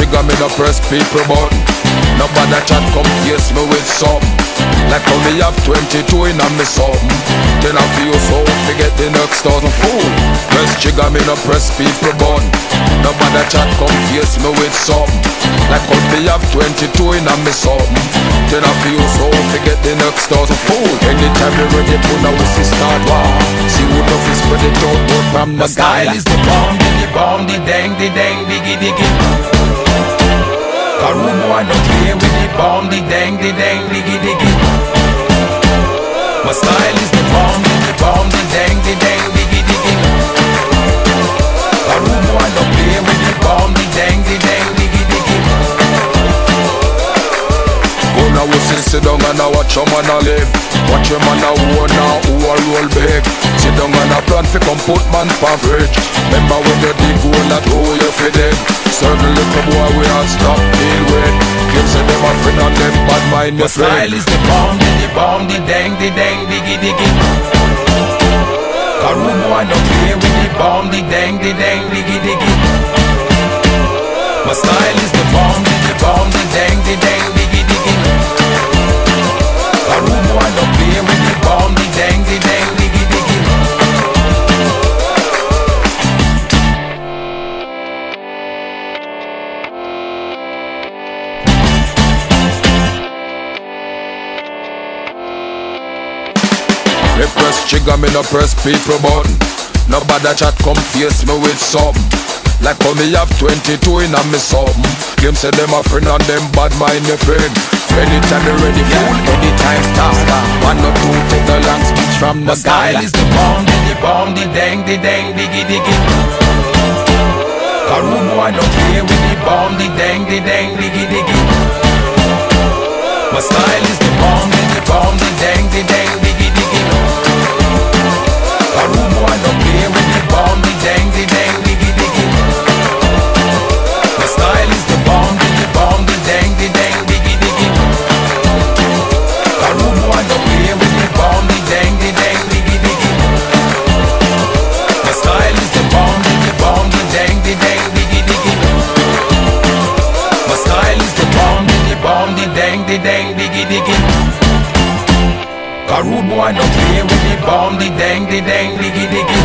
trigger, me no press people button. Nobody chat come face me with something. Like how me have 22 in a me something. Then I feel so forget the next thousand fool. Press trigger, me no press people button. Nobody chat come face me with something. Like how me have 22 in a me something. Then I feel so forget the next thousand fool. Anytime you ready, put a whistle start war. See who love is spread it out, from the My style is the bomb, the bomb, the dang, the dang, diggy, diggy. Karu boy don't play with the bomb, the dang, the dang, diggy, diggy. My style is the bomb, the bomb, the dang, the dang, diggy, diggy. Karu boy don't play with the bomb, the dang, the dang, diggy, diggy. Go now we sit, sit down and I watch your man a live Watch your man a own now who a roll big Sit down and a plan fi come put man for fridge Remember when you dig hole that hole you fi dig Certain little boy we all stop them a friend and them bad mind My style is the bomb, the bomb, the dang, the dang, diggy, diggy. Karu boy don't play with the bomb, the dang, the dang, diggy, diggy. My style is the bomb, Me press trigger, me no press people button. Nobody chat come face me with something. Like how me have 22 in a me something. Claim say them a friend and them bad mind your friend. Anytime you ready fool, anytime start One or two take the long speech from My the sky style is the bomb, the bomb, the dang, the dang, diggy, diggy. Karu boy don't play with the bomb, the dang, the dang, diggy, diggy. The dang, diggy, diggy. Cause rude boy don't play with the bomb, the dang, the dang, diggy, diggy.